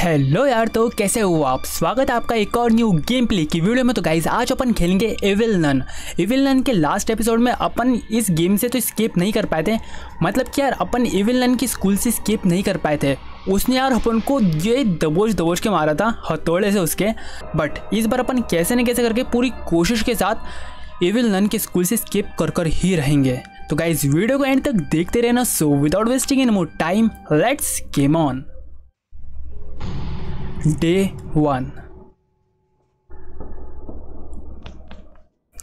Hello यार तो कैसे हो आप? स्वागत है आपका एक और न्यू गेम प्ले की वीडियो में। तो गाइज़ आज अपन खेलेंगे एविल नन एविल नन के लास्ट एपिसोड में अपन इस गेम से तो स्केप नहीं कर पाए थे। मतलब कि यार, अपन एविल नन की स्कूल से स्केप नहीं कर पाए थे। उसने यार अपन को ये दबोच दबोच के मारा था, हथौड़े से उसके। बट इस बार अपन कैसे न कैसे करके पूरी कोशिश के साथ एविल नन के स्कूल से स्केप कर कर ही रहेंगे। तो गाइज़ वीडियो को एंड तक देखते रहना। So without wasting in more time let's game on day one.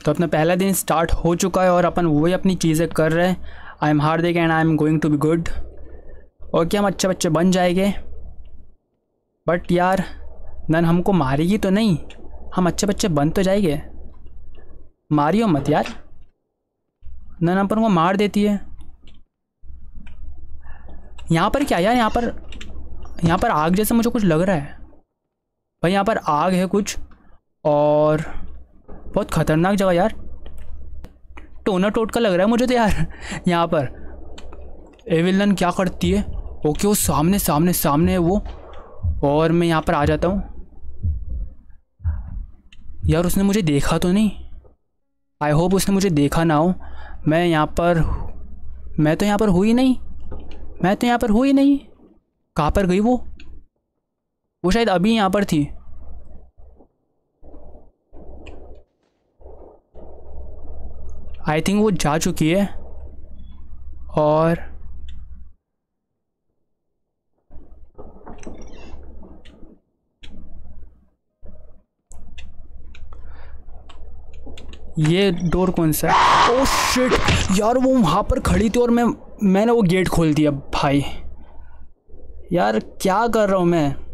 तो अपना पहला दिन स्टार्ट हो चुका है और अपन वही अपनी चीज़ें कर रहे हैं। I am Hardik and I am going to be good और क्या हम अच्छे बच्चे बन जाएँगे? बट यार, नन हमको मारेगी तो नहीं। हम अच्छे बच्चे बन तो जाएँगे। मारियो मत यार। नन अपन को मार देती है। यहाँ पर क्या यार? यहाँ पर यहाँ पर आग जैसे मुझे कुछ लग रहा है। भाई यहाँ पर आग है कुछ, और बहुत ख़तरनाक जगह यार। टोना टोट का लग रहा है मुझे तो यार, यहाँ पर। एविलन क्या करती है? ओके, वो सामने सामने सामने है वो। और मैं यहाँ पर आ जाता हूँ। यार उसने मुझे देखा तो नहीं। आई होप उसने मुझे देखा ना हो। मैं यहाँ पर मैं तो यहाँ पर हुई नहीं। मैं तो यहाँ पर हुई नहीं। कहाँ पर गई वो? वो शायद अभी यहाँ पर थी। आई थिंक वो जा चुकी है। और ये डोर कौन सा? है ओ शिट यार वो वहाँ पर खड़ी थी और मैं, मैंने वो गेट खोल दिया, भाई। यार क्या कर रहा हूँ मैं?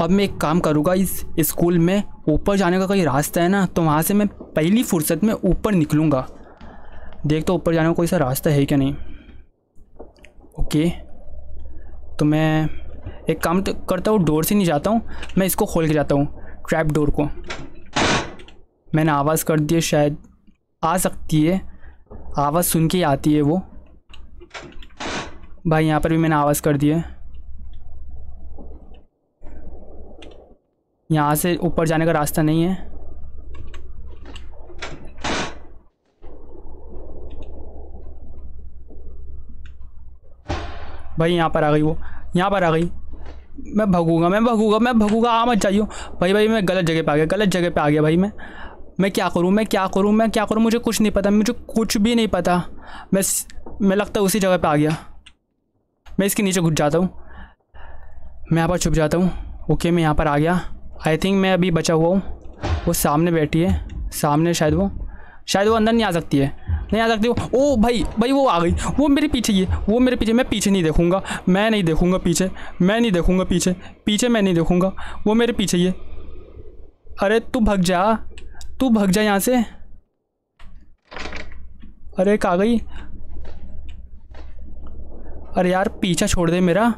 अब मैं एक काम करूँगा, इस स्कूल में ऊपर जाने का कोई रास्ता है ना तो वहाँ से मैं पहली फुर्सत में ऊपर निकलूँगा। देख तो ऊपर जाने का कोई सा रास्ता है क्या नहीं? ओके। तो मैं एक काम तो करता हूँ, डोर से नहीं जाता हूँ, मैं इसको खोल के जाता हूँ, ट्रैप डोर को। मैंने आवाज़ कर दी है, शायद आ सकती है। आवाज़ सुन के आती है वो। भाई, यहाँ पर भी मैंने आवाज़ कर दी है। यहाँ से ऊपर जाने का रास्ता नहीं है। भाई, यहाँ पर आ गई वो। यहाँ पर आ गई। मैं भगूँगा मैं भगूँगा मैं भगूँगा। आ मत जाइयो। भाई भाई, मैं गलत जगह पे आ गया, गलत जगह पे आ गया भाई मैं। मैं क्या करूँ, मैं क्या करूँ, मैं क्या करूँ, मुझे कुछ नहीं पता, मुझे कुछ भी नहीं पता। मैं मैं लगता है उसी जगह पे आ गया। मैं इसके नीचे घुस जाता हूँ। मैं यहाँ पर छुप जाता हूँ। ओके, मैं यहाँ पर आ गया। आई थिंक मैं अभी बचा हुआ हूँ। वो सामने बैठी है। सामने शायद वो शायद वो अंदर नहीं आ सकती है। नहीं आ सकती वो ओ भाई भाई वो आ गई। वो मेरे पीछे ही है। वो मेरे पीछे मैं पीछे नहीं देखूँगा। मैं नहीं देखूँगा पीछे। मैं नहीं देखूँगा पीछे। पीछे मैं नहीं देखूँगा। वो मेरे पीछे ही है। अरे तू भग जा। तू भग जा यहाँ से। अरे आ गई। अरे यार, पीछा छोड़ दे मेरा।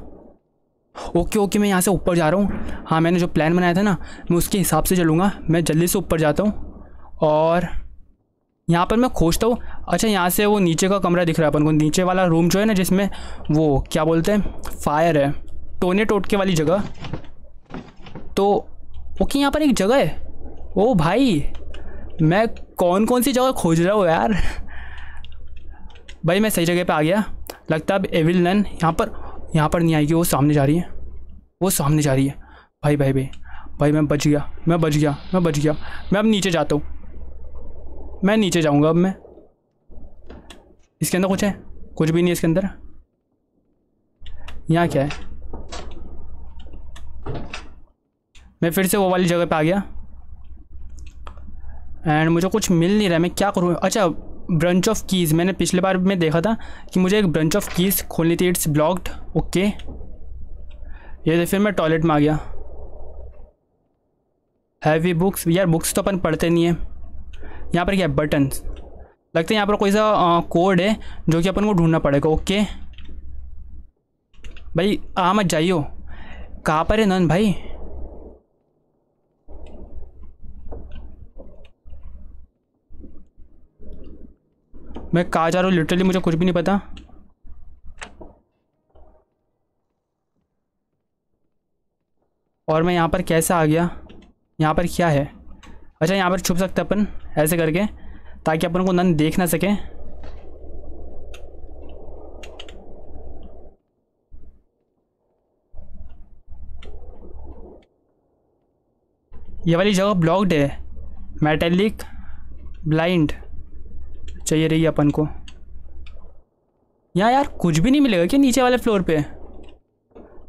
ओके ओके, मैं यहाँ से ऊपर जा रहा हूँ। हाँ मैंने जो प्लान बनाया था ना, मैं उसके हिसाब से चलूँगा। मैं जल्दी से ऊपर जाता हूँ। और यहाँ पर मैं खोजता हूँ। अच्छा यहाँ से वो नीचे का कमरा दिख रहा है अपन को। नीचे वाला रूम जो है ना, जिसमें वो, क्या बोलते हैं फायर है। टोने टोटके वाली जगह। तो ओके, यहाँ पर एक जगह है। ओ भाई, मैं कौन कौन सी जगह खोज रहा हूँ यार? भाई, मैं सही जगह पे आ गया। लगता है अब एविल नन यहाँ पर। यहाँ पर नहीं आएगी, वो सामने जा रही है। वो सामने जा रही है। भाई भाई भाई भाई, मैं बच गया, मैं बच गया, मैं बच गया, मैं अब नीचे जाता हूँ। मैं नीचे जाऊँगा अब मैं। इसके अंदर कुछ है? कुछ भी नहीं है इसके अंदर। यहाँ क्या है? मैं फिर से वो वाली जगह पे आ गया। एंड मुझे कुछ मिल नहीं रहा मैं क्या करूँ? अच्छा ब्रंच ऑफ़ कीज़ मैंने पिछले बार में देखा था कि मुझे एक ब्रंच ऑफ़ कीज़ खोलनी थी इट्स ब्लॉक्ड ओके ये फिर मैं टॉयलेट में आ गया। हैवी बुक्स यार बुक्स तो अपन पढ़ते नहीं है। यहाँ पर क्या बटन्स लगता है यहाँ पर कोई सा कोड है जो कि अपन को ढूंढना पड़ेगा ओके भाई, आ मत जाइयो। कहाँ पर है नन भाई? मैं कहाँ जा रहा हूँ? लिटरली मुझे कुछ भी नहीं पता। और मैं यहाँ पर कैसे आ गया? यहाँ पर क्या है? अच्छा यहाँ पर छुप सकते अपन, ऐसे करके, ताकि अपन को नन देख ना सके। ये वाली जगह ब्लॉक्ड है। मेटेलिक ब्लाइंड चाहिए रही अपन को। यहाँ यार कुछ भी नहीं मिलेगा क्या नीचे वाले फ्लोर पे?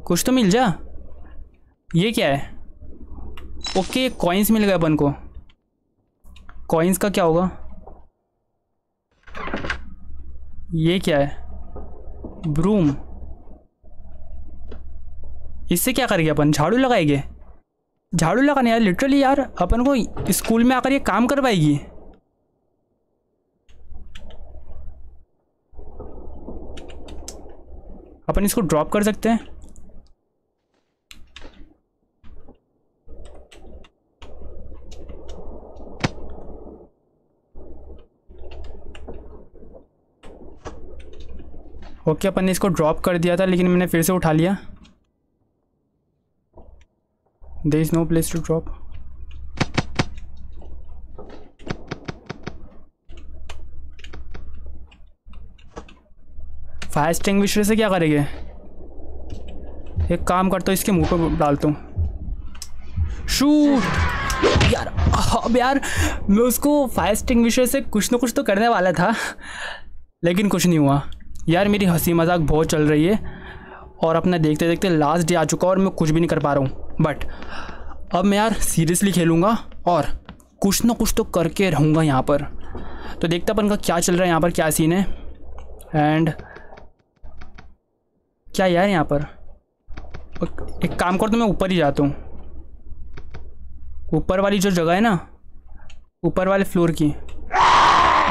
कुछ तो मिल जा। ये क्या है? ओके कॉइन्स मिल गए अपन को। कॉइन्स का क्या होगा? ये क्या है? ब्रूम इससे क्या करेंगे अपन? झाड़ू लगाएँगे? झाड़ू लगाने यार लिटरली यार, अपन को स्कूल में आकर ये काम करवाएगी। अपन इसको ड्रॉप कर सकते हैं? ओके अपन ने इसको ड्रॉप कर दिया था, लेकिन मैंने फिर से उठा लिया। There is no place to drop fire extinguisher से क्या करेंगे? एक काम करता हूँ, इसके मुँह पर डालता हूँ। शूट यार, अब यार, मैं उसको फायर स्टिंग्विशर से कुछ ना कुछ तो करने वाला था, लेकिन कुछ नहीं हुआ। यार, मेरी हँसी मज़ाक बहुत चल रही है, और अपना देखते देखते लास्ट डे आ चुका और मैं कुछ भी नहीं कर पा रहा हूँ। बट अब मैं यार सीरियसली खेलूँगा और कुछ ना कुछ तो करके रहूँगा यहाँ पर। तो देखते अपन का क्या चल रहा है यहाँ पर, क्या सीन है। एंड क्या यार यहाँ पर? एक काम कर तो मैं ऊपर ही जाता हूँ। ऊपर वाली जो जगह है ना, ऊपर वाले फ्लोर की।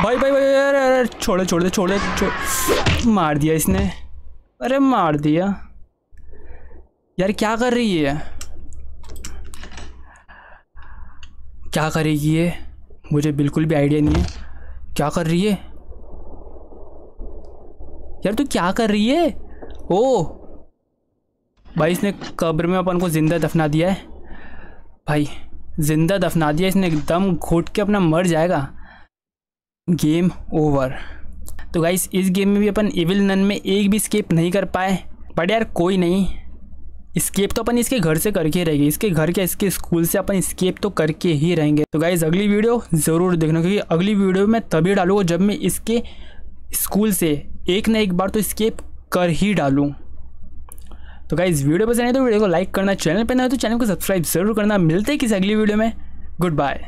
भाई भाई भाई, अरे अरे छोड़े, छोड़ दे छोड़ छोड़ मार दिया इसने। अरे, मार दिया। यार, क्या कर रही है? क्या करेगी ये? मुझे बिल्कुल भी आइडिया नहीं है। क्या कर रही है? यार, तू क्या कर रही है? ओ। भाई, इसने कब्र में अपन को ज़िंदा दफना दिया है। भाई, ज़िंदा दफना दिया इसने एकदम घोट के अपना मर जाएगा। Game over. तो गाइस, इस गेम में भी अपन इविल नन में एक भी स्केप नहीं कर पाए। बट यार, कोई नहीं। स्केप तो अपन इसके घर से करके रहेंगे। इसके घर के, इसके स्कूल से अपन स्केप तो करके ही रहेंगे। तो गाइज़ अगली वीडियो ज़रूर देखना, क्योंकि अगली वीडियो में तभी डालूँगा जब मैं इसके स्कूल से एक ना एक बार तो स्केप कर ही डालूँ। तो गाइज़ वीडियो पसंद है तो वीडियो को लाइक करना, चैनल पर ना तो चैनल को सब्सक्राइब ज़रूर करना। मिलते हैं किसी अगली वीडियो में। Good bye